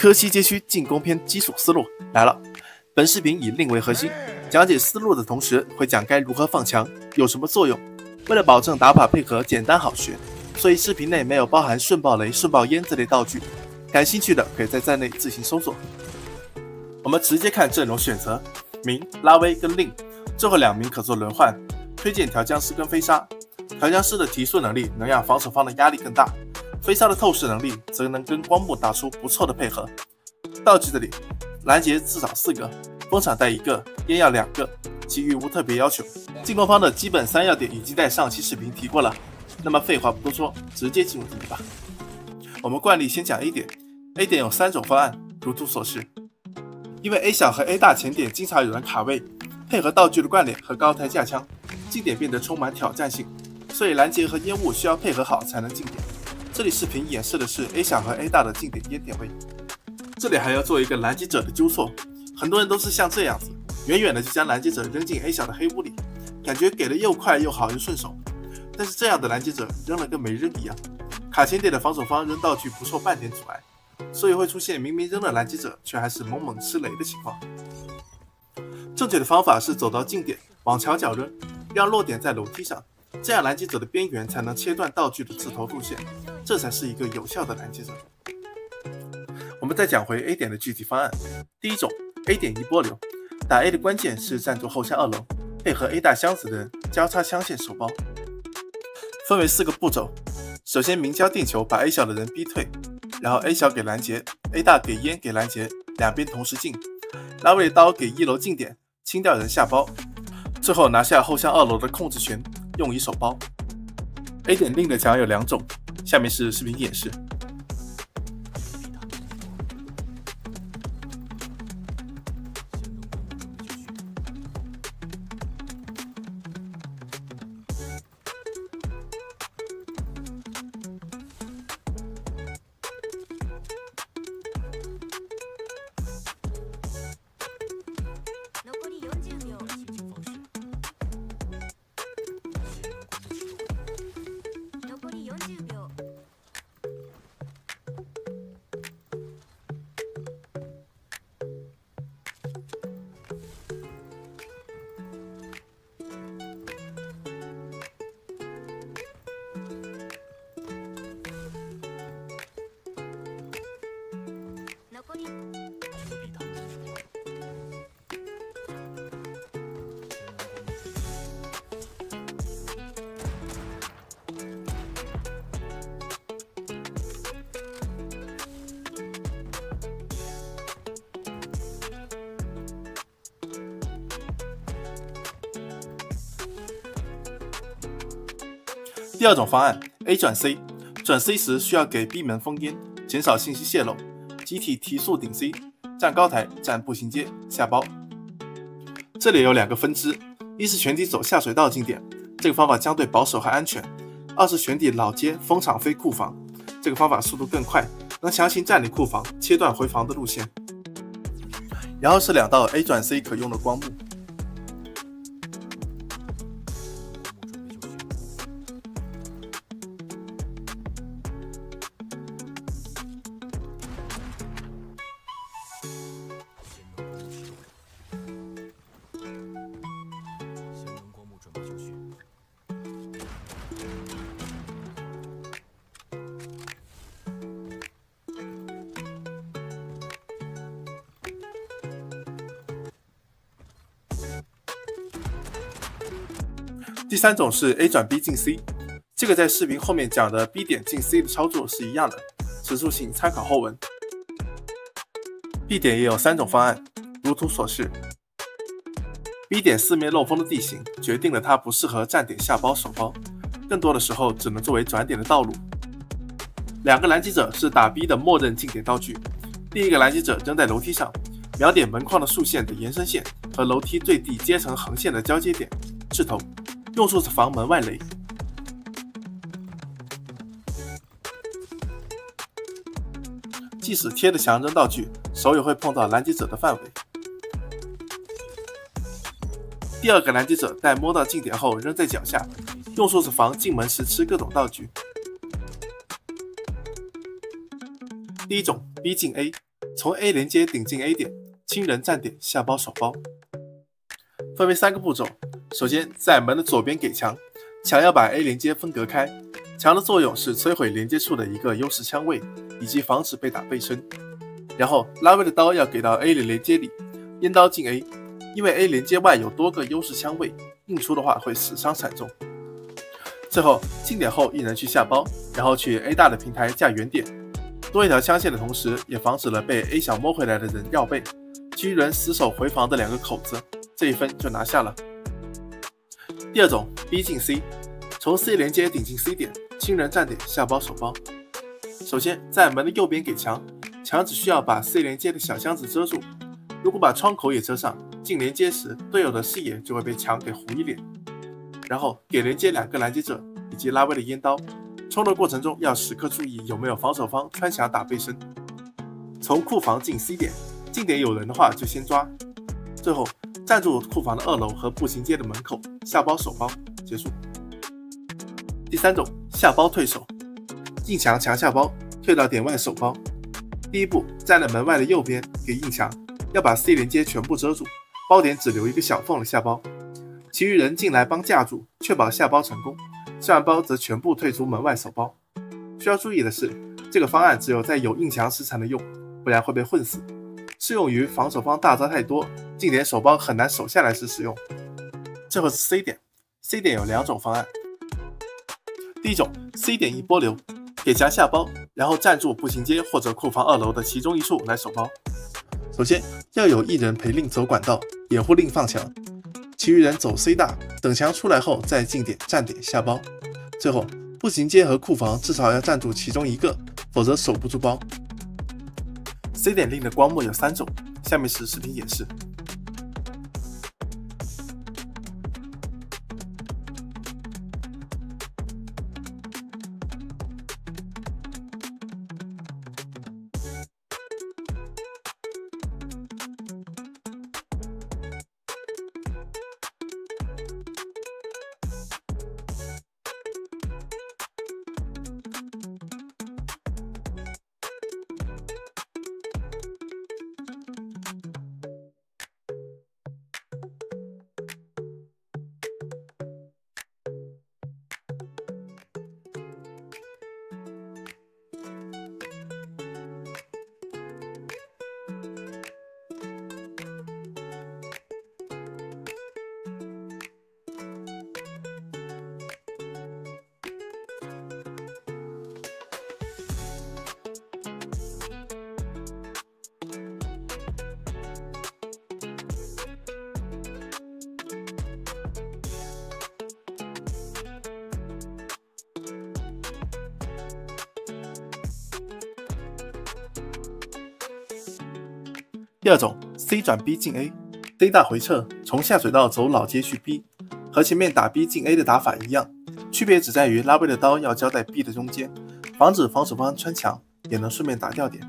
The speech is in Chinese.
柯西街区进攻篇基础思路来了。本视频以令为核心，讲解思路的同时会讲该如何放墙，有什么作用。为了保证打法配合简单好学，所以视频内没有包含瞬爆雷、瞬爆烟这类道具。感兴趣的可以在站内自行搜索。我们直接看阵容选择：明、拉威跟令，最后两名可做轮换。推荐调僵尸跟飞沙。调僵尸的提速能力能让防守方的压力更大，飞沙的透视能力则能跟光幕打出不错的配合。道具这里，拦截至少四个，风场带一个，烟药两个，其余无特别要求。进攻方的基本三要点已经在上期视频提过了，那么废话不多说，直接进入主题吧。我们惯例先讲 A 点，A 点有三种方案，如图所示。因为 A 小和 A 大前点经常有人卡位，配合道具的灌脸和高台架枪，近点变得充满挑战性。所以拦截和烟雾需要配合好才能进点。这里视频演示的是 A 小和 A 大的近点烟点位。这里还要做一个拦截者的纠错，很多人都是像这样子，远远的就将拦截者扔进 A 小的黑屋里，感觉给的又快又好又顺手。但是这样的拦截者扔了跟没扔一样，卡前点的防守方扔道具不受半点阻碍，所以会出现明明扔了拦截者却还是猛猛吃雷的情况。正确的方法是走到近点往墙角扔，让落点在楼梯上。这样拦截者的边缘才能切断道具的刺头路线，这才是一个有效的拦截者。我们再讲回 A 点的具体方案。第一种，A 点一波流，打 A 的关键是站住后巷二楼，配合 A 大箱子的人交叉枪线守包。分为四个步骤，首先明交定球把 A 小的人逼退，然后 A 小给拦截，A 大给烟给拦截，两边同时进，拉位刀给一楼近点清掉人下包，最后拿下后巷二楼的控制权。用以手包。A 点令的墙有两种，下面是视频演示。第二种方案，A 转 C，转 C 时需要给 B 门封烟，减少信息泄露，集体提速顶 C，站高台，站步行街，下包。这里有两个分支，一是全体走下水道进点，这个方法相对保守和安全；二是全体老街封场飞库房，这个方法速度更快，能强行占领库房，切断回防的路线。然后是两道 A 转 C 可用的光幕。第三种是 A 转 B 进 C，这个在视频后面讲的 B 点进 C 的操作是一样的，此处请参考后文。B 点也有三种方案，如图所示。B 点四面漏风的地形决定了它不适合站点下包守包，更多的时候只能作为转点的道路。两个拦截者是打 B 的默认进点道具，另一个拦截者扔在楼梯上，瞄点门框的竖线的延伸线和楼梯最地阶层横线的交接点，掷头。用处是防门外雷，即使贴着墙扔道具，手也会碰到拦截者的范围。第二个拦截者在摸到近点后扔在脚下，用处是防进门时吃各种道具。第一种 B 进 A，从 A 连接顶进 A 点，亲人站点下包手包，分为三个步骤。首先，在门的左边给墙，墙要把 A 连接分隔开。墙的作用是摧毁连接处的一个优势枪位，以及防止被打背身。然后，拉威的刀要给到 A 的连接里，烟刀进 A，因为 A 连接外有多个优势枪位，硬出的话会死伤惨重。最后，进点后一人去下包，然后去 A 大的平台架远点，多一条枪线的同时，也防止了被 A 小摸回来的人绕背。其余人死守回防的两个口子，这一分就拿下了。第二种，B 进 C，从 C 连接顶进 C 点，亲人站点下包手包。首先，在门的右边给墙，墙只需要把 C 连接的小箱子遮住。如果把窗口也遮上，进连接时队友的视野就会被墙给糊一脸。然后给连接两个拦截者以及拉威的烟刀，冲的过程中要时刻注意有没有防守方穿墙打背身。从库房进 C 点，近点有人的话就先抓。最后。站住库房的二楼和步行街的门口，下包手包结束。第三种下包退守，硬墙墙下包，退到点外手包。第一步，站在门外的右边给硬墙，要把 C 连接全部遮住，包点只留一个小缝的下包。其余人进来帮架住，确保下包成功。下完包则全部退出门外手包。需要注意的是，这个方案只有在有硬墙时才能用，不然会被混死。适用于防守方大招太多，近点手包很难守下来时使用。最后是 C 点，C 点有两种方案。第一种，C 点一波流，给夹下包，然后站住步行街或者库房二楼的其中一处来守包。首先要有一人陪令走管道，掩护令放墙，其余人走 C 大，等墙出来后再进点站点下包。最后步行街和库房至少要站住其中一个，否则守不住包。C 点令的光幕有三种，下面是视频演示。第二种，C 转 B 进 A，D 大回撤，从下水道走老街去 B，和前面打 B 进 A 的打法一样，区别只在于拉贝的刀要交在 B 的中间，防止防守方穿墙，也能顺便打掉点。